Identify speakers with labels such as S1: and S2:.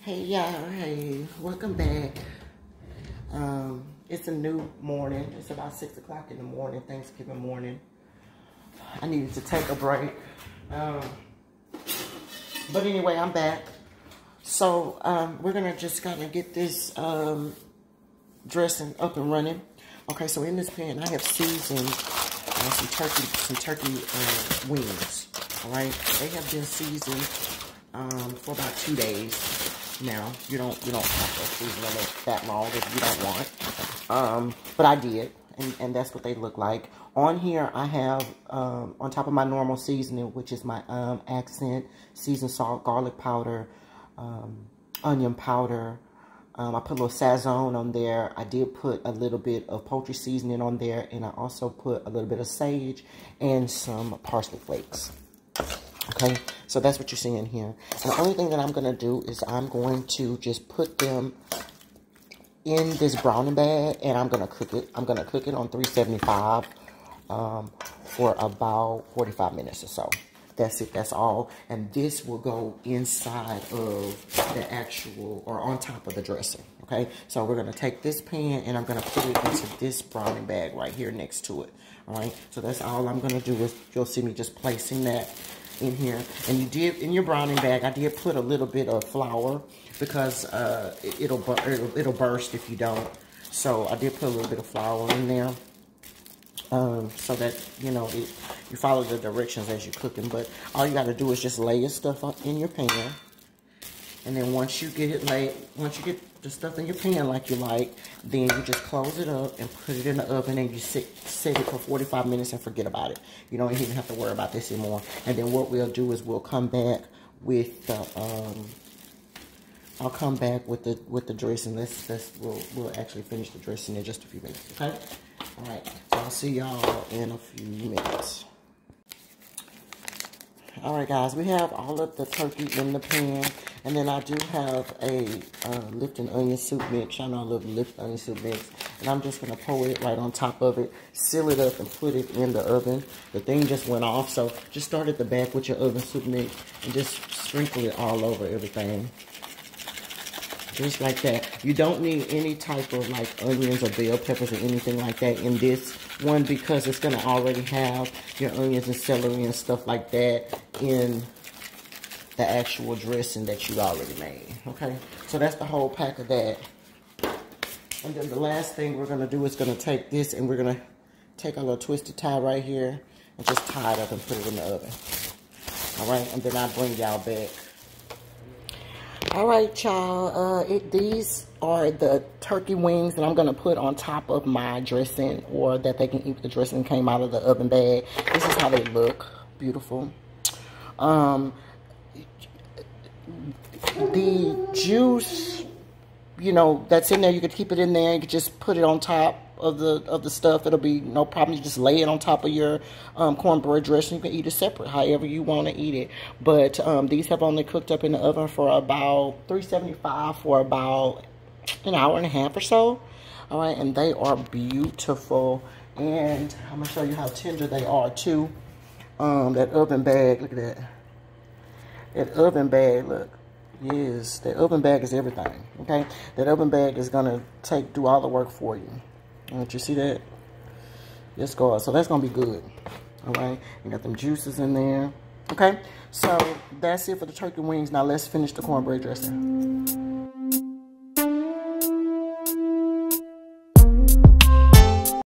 S1: Hey y'all, hey, welcome back. Um, it's a new morning. It's about six o'clock in the morning, Thanksgiving morning. I needed to take a break. Um, but anyway, I'm back. So um, we're gonna just kind of get this um, dressing up and running. Okay, so in this pan, I have seasoned uh, some turkey, some turkey uh, wings. All right, they have been seasoned um, for about two days now. You don't you don't have to season them that long if you don't want. Um, but I did, and, and that's what they look like. On here, I have um, on top of my normal seasoning, which is my um, accent seasoned salt, garlic powder, um, onion powder. Um, I put a little sazon on there. I did put a little bit of poultry seasoning on there, and I also put a little bit of sage and some parsley flakes. Okay, so that's what you're seeing here. And the only thing that I'm going to do is I'm going to just put them in this browning bag, and I'm going to cook it. I'm going to cook it on 375 um, for about 45 minutes or so. That's it. That's all. And this will go inside of the actual, or on top of the dressing. Okay. So we're going to take this pan and I'm going to put it into this browning bag right here next to it. All right. So that's all I'm going to do is you'll see me just placing that in here. And you did, in your browning bag, I did put a little bit of flour because uh, it, will it'll, it'll burst if you don't. So I did put a little bit of flour in there. Um, so that, you know, it, you follow the directions as you're cooking. But all you got to do is just lay your stuff up in your pan. And then once you get it laid, once you get the stuff in your pan like you like, then you just close it up and put it in the oven and you sit, set it for 45 minutes and forget about it. You don't even have to worry about this anymore. And then what we'll do is we'll come back with the, um, I'll come back with the with the dressing. Let's let's we'll we'll actually finish the dressing in just a few minutes. Okay. All right. So I'll see y'all in a few minutes. All right, guys, we have all of the turkey in the pan. And then I do have a uh, Lipton onion soup mix. I know I love Lipton onion soup mix. And I'm just going to pour it right on top of it, seal it up, and put it in the oven. The thing just went off, so just start at the back with your oven soup mix and just sprinkle it all over everything. Just like that. You don't need any type of like onions or bell peppers or anything like that in this one because it's going to already have your onions and celery and stuff like that in the actual dressing that you already made. Okay, so that's the whole pack of that. And then the last thing we're going to do is going to take this and we're going to take a little twisted tie right here and just tie it up and put it in the oven. All right, and then I'll bring y'all back all right, y'all. Uh, these are the turkey wings that I'm going to put on top of my dressing or that they can eat the dressing came out of the oven bag. This is how they look. Beautiful. Um, the juice, you know, that's in there, you could keep it in there. You could just put it on top of the of the stuff. It'll be no problem. You just lay it on top of your um, cornbread dressing. You can eat it separate, however you want to eat it. But um, these have only cooked up in the oven for about 375 for about an hour and a half or so. All right, and they are beautiful. And I'm gonna show you how tender they are too. Um, that oven bag, look at that. That oven bag, look. Yes, that oven bag is everything, okay? That oven bag is gonna take, do all the work for you. Don't you see that? Let's go. So that's going to be good. All right. You got them juices in there. Okay. So that's it for the turkey wings. Now let's finish the cornbread dressing.